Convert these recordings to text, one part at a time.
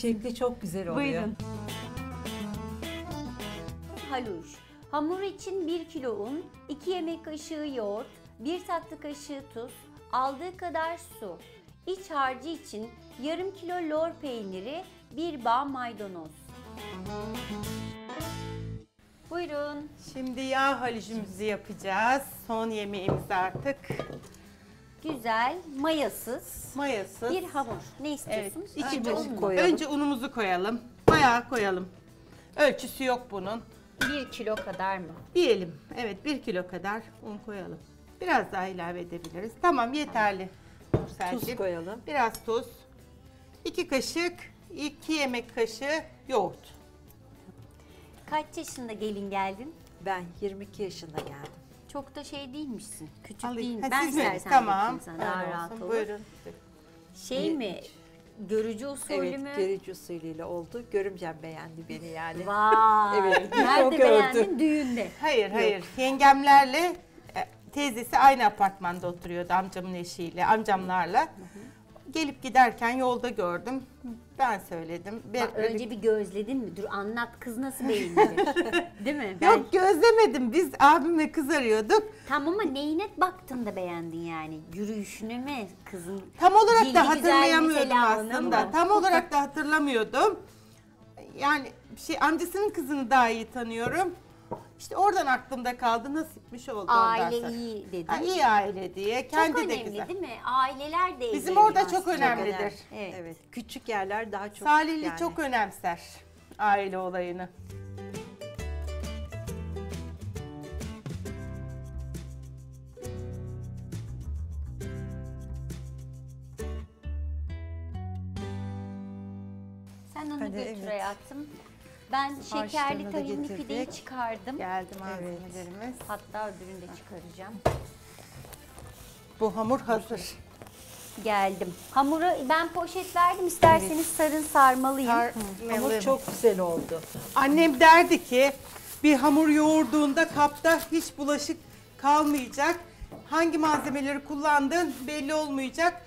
Şekli çok güzel oluyor. Buyurun. Haluş. Hamur için 1 kilo un, 2 yemek kaşığı yoğurt, 1 tatlı kaşığı tuz, aldığı kadar su. İç harcı için yarım kilo lor peyniri, 1 bağ maydanoz. Buyurun. Şimdi yağ halicimizi yapacağız. Son yemeğimiz artık. Güzel, mayasız Mayasız. bir hamur. Ne Evet. istiyorsunuz? İki Önce kaşık un mu? koyalım. Önce unumuzu koyalım. Bayağı koyalım. Ölçüsü yok bunun. 1 kilo kadar mı? Diyelim. Evet bir kilo kadar un koyalım. Biraz daha ilave edebiliriz. Tamam yeterli. Nurselciğim. Tuz koyalım. Biraz tuz. 2 kaşık, 2 yemek kaşığı yoğurt. Kaç yaşında gelin geldin? Ben 22 yaşında geldim. Çok da şey değilmişsin. Küçük Alayım. değil. Ha, Ben siz mi? istersen Tamam. sana daha Öyle rahat olsun. olur. Buyurun. Şey mi? Görücü usulü Evet, mü? görücü usulüyle oldu. Görümcem beğendi beni yani. Vay. Evet, o Nerede beğendin? Düğünde. Hayır hayır. Yengemlerle e, teyzesi aynı apartmanda oturuyordu amcamın eşiyle, amcamlarla. Gelip giderken yolda gördüm. Ben söyledim. Ben- Bak, önce bir gözledin mi? Dur anlat kız nasıl beğenilir. Değil mi? Ben... Yok gözlemedim. Biz abimle kız arıyorduk. Tamam ama neyine baktın da beğendin yani? Yürüyüşünü mü? Kızın Tam olarak da hatırlayamıyordum aslında. mı? Tam olarak da hatırlamıyordum. Yani şey amcasının kızını daha iyi tanıyorum. İşte oradan aklımda kaldı. Nasipmiş oldu ondan aile sonra. iyi dedin. Ha, iyi aile diye. Kendi çok de önemli güzel. değil mi? Aileler de Bizim evleniyor orada çok aslında. önemlidir. Evet. Evet. Küçük yerler daha çok Salihli yani. çok önemser aile olayını. Sen onu Hadi, götür evet. hayatım. Ben şekerli da tahinli getirdik. pideyi çıkardım. Geldi Evet. malzemelerimiz. Hatta öbürünü de çıkaracağım. Bu hamur hazır. Geldim. Hamuru ben poşet verdim. İsterseniz sarın sarmalıyım. Tar- Hamur çok güzel oldu. Annem derdi ki bir hamur yoğurduğunda kapta hiç bulaşık kalmayacak. Hangi malzemeleri kullandın belli olmayacak.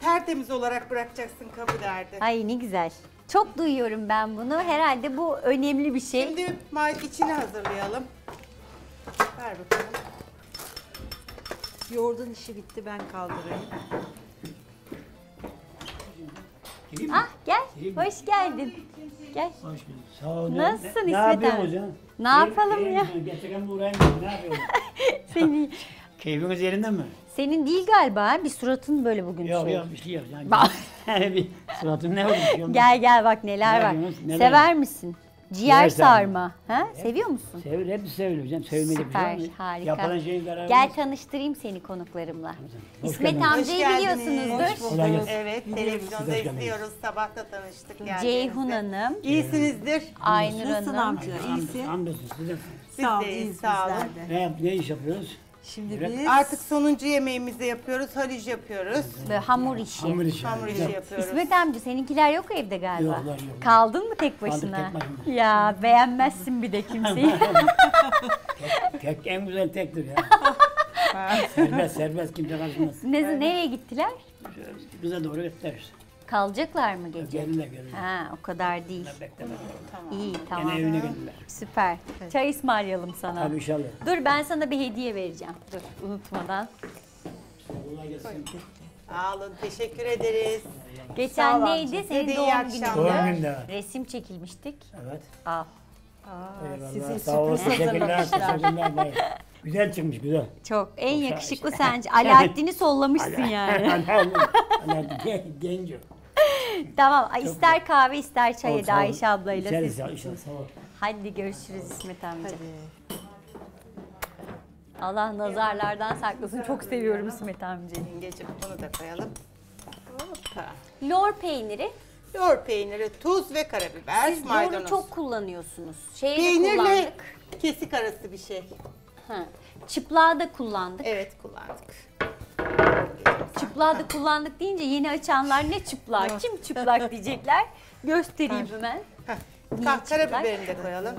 Tertemiz olarak bırakacaksın kabı derdi. Ay ne güzel. Çok duyuyorum ben bunu. Herhalde bu önemli bir şey. Şimdi ma- içini hazırlayalım. Ver bakalım. Yoğurdun işi bitti ben kaldırayım. Ah gel. Hoş geldin. Gel. Hoş bulduk. Sağ olun. Nasılsın ne, İsmet ne yapıyorsun abi? hocam? Ne yapalım ya? Getirken uğrayayım. Ne yapıyorsun? Seni, Keyfiniz yerinde mi? senin değil galiba. Bir suratın böyle bugün Yok yok bir şey yok. Yani, bir suratım ne olmaz. Gel gel bak neler Ne var. neler? Sever misin? Ciğer Ciğer sarma. Ha? Seviyor musun? Sevil, hepsi sevilir hocam. Sevmeyecek bir Süper, şey harika. Yapılan şeyin zararı Gel tanıştırayım seni konuklarımla. Hoş İsmet geldiniz. amcayı Hoş biliyorsunuzdur. Hoş Kolay bulduk. gelsin. Evet, televizyonda geldiniz. izliyoruz. Sabah da tanıştık geldiğimizde. Ceyhun Hanım, İyisinizdir. Aynur Nasılsın Hanım. amca? İyisin. Hamdolsun size. Biz Sağ ol, de iyiyiz sağ olun. bizler de. Ne, yap, ne iş yapıyoruz? Şimdi biz Artık sonuncu yemeğimizi yapıyoruz. Haliç yapıyoruz. Böyle hamur işi. Hamur işi. Hamur işi Güzel. yapıyoruz. İsmet amca seninkiler yok evde galiba. Yoklar, yok. Kaldın mı tek başına? tek başıma. Ya beğenmezsin bir de kimseyi. Tek en güzel tektir ya. serbest serbest kimse karışmaz. ne, nereye gittiler? Bize doğru göster işte. Kalacaklar mı gece? Geldiler geldiler. Ha o kadar değil. Beklemek İyi tamam. Gene evine geldiler. Süper. Çay ısmarlayalım sana. Tabii inşallah. Dur ben sana bir hediye vereceğim. Dur unutmadan. Kolay gelsin. Olun, teşekkür ederiz. Geçen Sağ ol neydi? Senin Hadi iyi doğum akşamlar. Doğum gününde. gününde. Resim çekilmiştik. Evet. Al. Eyvallah. size Sağ olun. sürpriz Teşekkürler. hazırlamışlar. Teşekkürler. Güzel çıkmış güzel. Çok. En yakışıklı sence. Alaaddin'i sollamışsın yani. Alaaddin genco. tamam. ay, ister kahve ister çay Eda. Ayşe ablayla İçeriz siz. ya, inşallah, sağ ol. Hadi görüşürüz İsmet amca. Hadi. Allah nazarlardan saklasın. Çok seviyorum İsmet amcayı. Yengeciğim bunu da koyalım. Hoppa. Lor peyniri. Yoğurt peyniri, tuz ve karabiber, Siz maydanoz. doğru çok kullanıyorsunuz. Şeyi Peynirle kullandık. kesik arası bir şey. Ha. Çıplağı da kullandık. Evet kullandık. Çıplağı da kullandık deyince yeni açanlar ne çıplak? Kim çıplak diyecekler. Göstereyim hemen. Niye karabiberini de koyalım.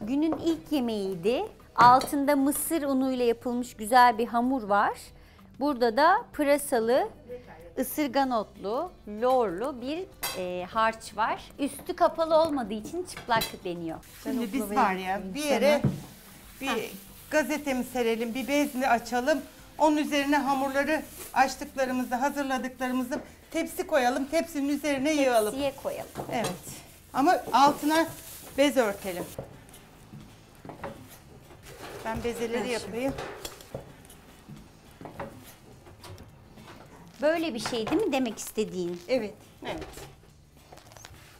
Günün ilk yemeğiydi. Altında mısır unuyla yapılmış güzel bir hamur var. Burada da pırasalı, ısırgan otlu, lorlu bir e, harç var. Üstü kapalı olmadığı için çıplak deniyor. Şimdi biz var ya bir yere bir gazetemi serelim, bir bezni açalım. Onun üzerine hamurları açtıklarımızı, hazırladıklarımızı tepsi koyalım. Tepsinin üzerine yığalım. Siye koyalım. Evet. Ama altına bez örtelim. Ben bezeleri yapayım. Böyle bir şey değil mi demek istediğin? Evet. Evet.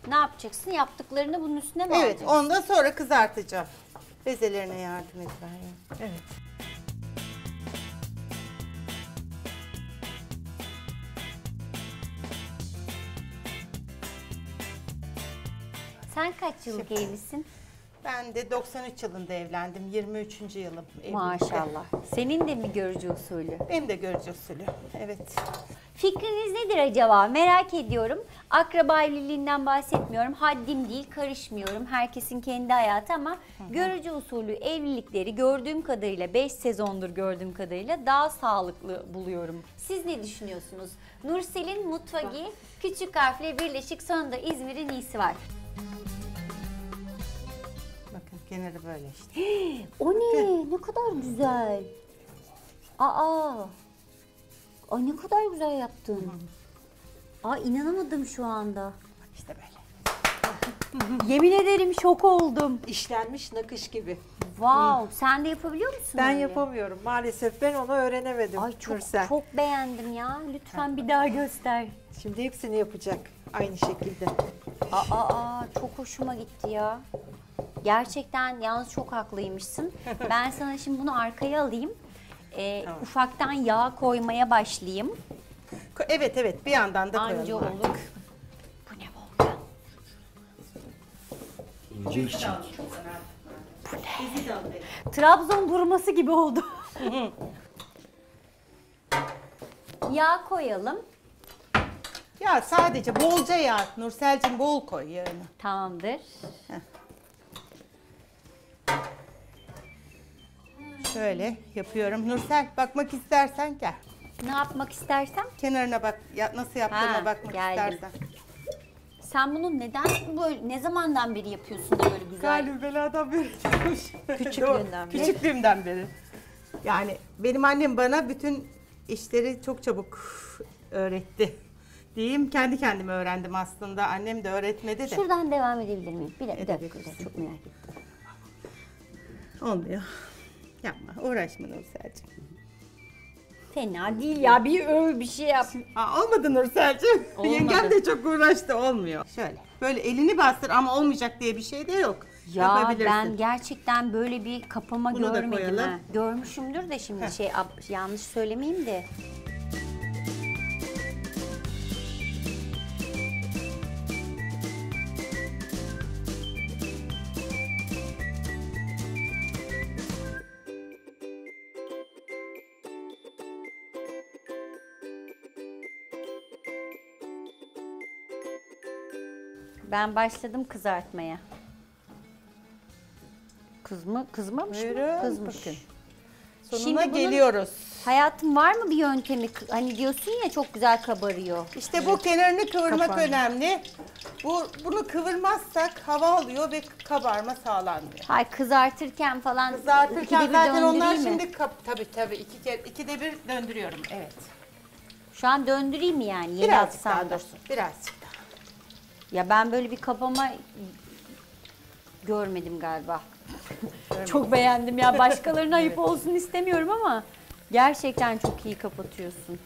Ne yapacaksın? Yaptıklarını bunun üstüne mi Evet, alacaksın? ondan sonra kızartacağım. Bezelerine yardım et Meryem. Evet. Sen kaç yıllık evlisin? Ben de 93 yılında evlendim. 23. yılım evlilikte. Maşallah. Senin de mi görücü usulü? Benim de görücü usulü. Evet. Fikriniz nedir acaba? Merak ediyorum. Akraba evliliğinden bahsetmiyorum. Haddim değil, karışmıyorum. Herkesin kendi hayatı ama görücü usulü evlilikleri gördüğüm kadarıyla 5 sezondur gördüğüm kadarıyla daha sağlıklı buluyorum. Siz ne düşünüyorsunuz? Nursel'in Mutfagi küçük harfle birleşik sonunda İzmir'in iyisi var. Kenarı böyle işte. O ne? Ne kadar güzel. Aa. Ay ne kadar güzel yaptın. Aa inanamadım şu anda. İşte böyle. Yemin ederim şok oldum. İşlenmiş nakış gibi. Wow, sen de yapabiliyor musun Ben öyle? yapamıyorum maalesef. Ben onu öğrenemedim. Ay çok Nursel. çok beğendim ya. Lütfen bir daha göster. Şimdi hepsini yapacak aynı şekilde. Aa, aa çok hoşuma gitti ya. Gerçekten yalnız çok haklıymışsın. Ben sana şimdi bunu arkaya alayım. Ee, Ufaktan yağ koymaya başlayayım. Evet evet bir yandan da koyalım. Anca artık. olur. Bu ne Volkan? İnce işçi. Trabzon burması gibi oldu. yağ koyalım. Ya sadece bolca yağ. Nurselcim bol koy yağını. Tamamdır. Şöyle yapıyorum. Nursel bakmak istersen gel. Ne yapmak istersen. Kenarına bak ya, nasıl yaptığıma Ha, bakmak geldim. istersen. Sen bunu neden böyle ne zamandan beri yapıyorsun da böyle güzel? Galip beladan beri çıkmış. Küçüklüğünden beri. Küçüklüğümden beri. Yani benim annem bana bütün işleri çok çabuk öğretti. Diyeyim kendi kendime öğrendim aslında. Annem de öğretmedi de. Şuradan devam edebilir miyim? Bir, dakika, bir dakika, Edebilirsin. çok merak ettim. Olmuyor. Yapma uğraşma Nursel'cim. Fena değil ya bir öv bir şey yap. Aa, olmadı Nursel'cim. Olmadı. Yengem de çok uğraştı olmuyor. Şöyle böyle elini bastır ama olmayacak diye bir şey de yok. Ya ben gerçekten böyle bir kapama Bunu görmedim ha. Görmüşümdür de şimdi şey ab- yanlış söylemeyeyim de. Ben başladım kızartmaya. Kızma, kızmamış mı? Buyurun, Kızmış. bakın. Sonuna Şimdi bunun- geliyoruz. Hayatım var mı bir yöntemi? Hani diyorsun ya çok güzel kabarıyor. İşte bu kenarını kıvırmak Kapandı. önemli. Bu bunu kıvırmazsak hava alıyor ve kabarma sağlanmıyor. Hay kızartırken falan Kızartırken ikide bir zaten onlar döndüreyim mi? şimdi kap tabii tabii iki kere ikide bir döndürüyorum. Evet. Şu an döndüreyim mi yani? Yeni Birazcık atsam daha da. dursun. Birazcık. Ya ben böyle bir kapama görmedim galiba. çok beğendim ya. Başkalarına ayıp olsun istemiyorum ama gerçekten çok iyi kapatıyorsun.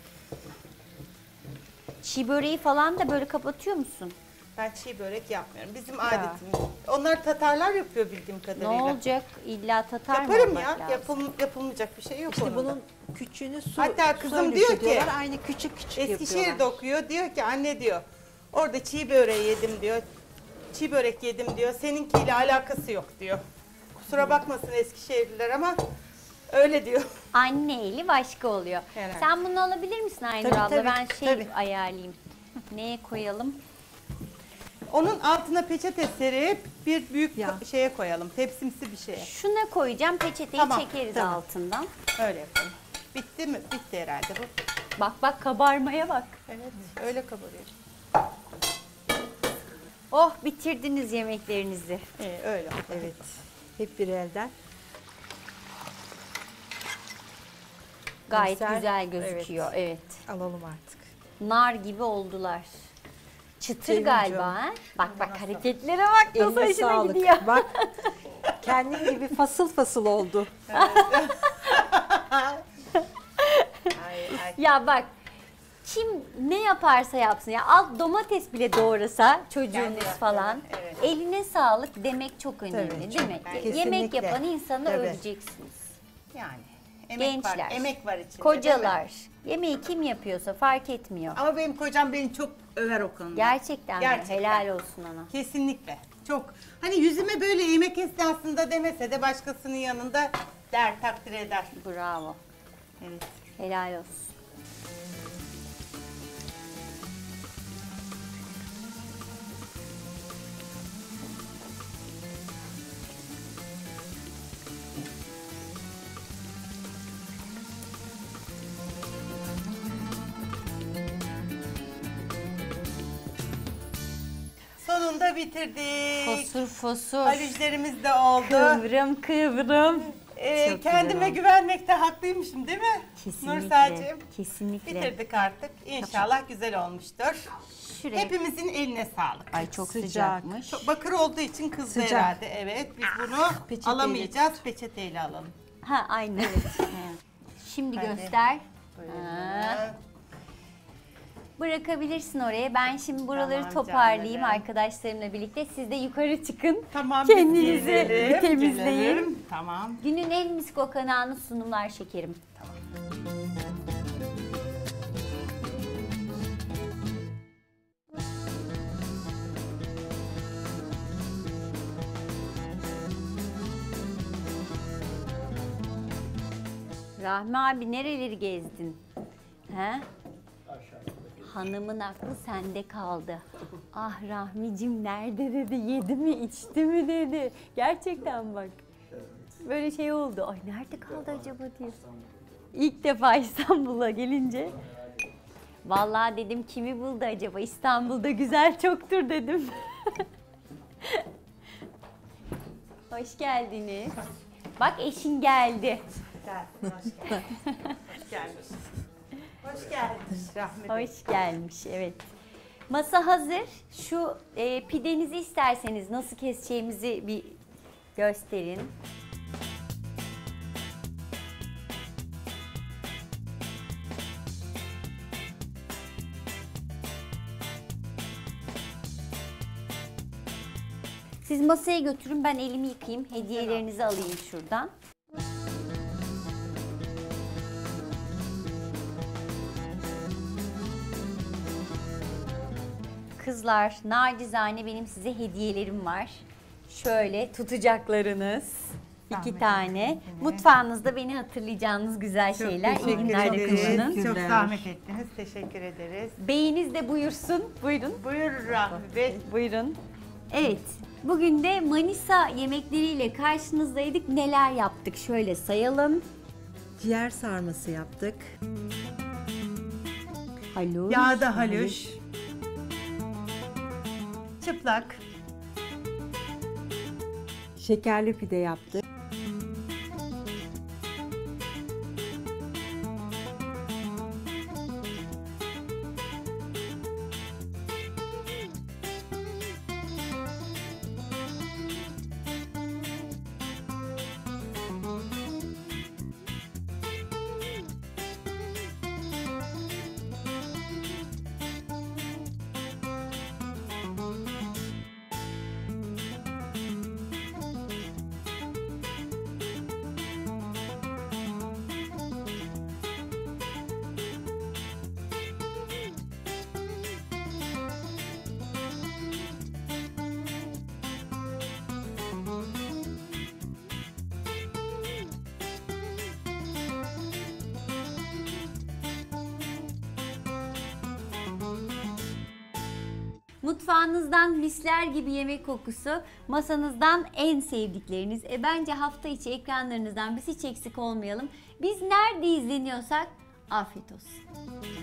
Çiğ böreği falan da böyle kapatıyor musun? Ben çiğ börek yapmıyorum. Bizim adetimiz. Onlar Tatarlar yapıyor bildiğim Ne kadarıyla. olacak? İlla tatar mı Yaparım olmak ya. lazım? Yapıl, yapılmayacak bir şey yok İşte onun da. bunun küçüğünü su Hatta kızım diyor ki, aynı küçük küçük Eskişehir'de yapıyorlar. okuyor. Diyor ki anne diyor. Orada çiğ böreği yedim diyor. Çiğ börek yedim diyor. Seninkiyle alakası yok diyor. Kusura bakmasın Eskişehirliler ama öyle diyor. Anne eli başka oluyor. Herhalde. Sen bunu alabilir misin Aynur Tabii, abla? tabii, ben şey tabii. ayarlayayım. Neye koyalım? Onun altına peçete serip bir büyük Ya. ka- şeye koyalım. Tepsimsi bir şeye. Şuna koyacağım. Peçeteyi Tamam, çekeriz tamam. altından. Öyle yapalım. Bitti mi? Bitti herhalde bu. Bak bak kabarmaya bak. Evet. Öyle kabarıyor. Oh bitirdiniz yemeklerinizi. Ee, öyle. Evet. Hep bir elden. Gayet Güzel. güzel gözüküyor. Evet. Alalım artık. Nar gibi oldular. Çıtır Ceyhuncuğum. galiba ha? Bak bak hareketlere bak. Nasıl Eline hoşuna sağlık. gidiyor. Bak kendin gibi fasıl fasıl oldu. Ya bak kim ne yaparsa yapsın ya alt domates bile doğrasa çocuğunuz falan evet. eline sağlık demek çok önemli Tabii, değil çok. mi? Kesinlikle. Yemek yapan insanı Tabii. öveceksiniz. Yani emek Gençler, var, emek var içinde. Kocalar yemeği kim yapıyorsa fark etmiyor. Ama benim kocam beni çok över o konuda. Gerçekten, mi? Gerçekten. helal olsun ona. Kesinlikle. Çok. Hani yüzüme böyle yemek esnasında demese de başkasının yanında der, takdir eder. Bravo. Evet. Helal olsun. Sonunda bitirdik. Fosur fosur. Alüjlerimiz de oldu. Kıvrım kıvrım. Ee, Çok güzel kendime oldu. güvenmekte haklıymışım değil mi? Kesinlikle. Nursel'cim. Kesinlikle. Bitirdik artık. İnşallah güzel olmuştur. Şuraya. Hepimizin eline sağlık. Ay çok Sıcak. sıcakmış. Çok bakır olduğu için kızdı Sıcak. herhalde. Evet. Biz bunu Peçeteyle alamayacağız. Peçeteyle alalım. Ha aynen. Şimdi Hadi. göster. Ha. Bırakabilirsin oraya. Ben şimdi buraları Tamam toparlayayım canlarım. arkadaşlarımla birlikte. Siz de yukarı çıkın. Tamam. Kendinizi gelelim, temizleyin. gelelim. Tamam. Günün en mis kokan anı sunumlar şekerim. Rahmi abi nereleri gezdin? He? Hanımın aklı sende kaldı. Ah Rahmicim nerede dedi, yedi mi içti mi dedi. Gerçekten bak. Böyle şey oldu. Ay nerede kaldı acaba diye. İlk defa İstanbul'a gelince. Vallahi dedim kimi buldu acaba? İstanbul'da güzel çoktur dedim. Hoş geldiniz. Bak eşin geldi. Hoş gelmiş. Hoş gelmiş Rahmet. Hoş gelmiş evet. Masa hazır. Şu e, pidenizi isterseniz nasıl keseceğimizi bir gösterin. Siz masaya götürün ben elimi yıkayayım. Hediyelerinizi alayım şuradan. Kızlar, nacizane benim size hediyelerim var. Şöyle tutacaklarınız. iki Zahmet tane. ettiniz. Mutfağınızda beni hatırlayacağınız güzel şeyler. İyi Teşekkür günler de kullanın. Çok zahmet ettiniz. Teşekkür ederiz. Beyiniz de buyursun. Buyurun. Buyur Rahmi Bey. Buyurun. Evet. Bugün de Manisa yemekleriyle karşınızdaydık. Neler yaptık? Şöyle sayalım. Ciğer sarması yaptık. Haluş. Yağda haluş. Çıplak. Şekerli pide yaptık. Mutfağınızdan misler gibi yemek kokusu, masanızdan en sevdikleriniz. E bence hafta içi ekranlarınızdan biz hiç eksik olmayalım. Biz nerede izleniyorsak afiyet olsun.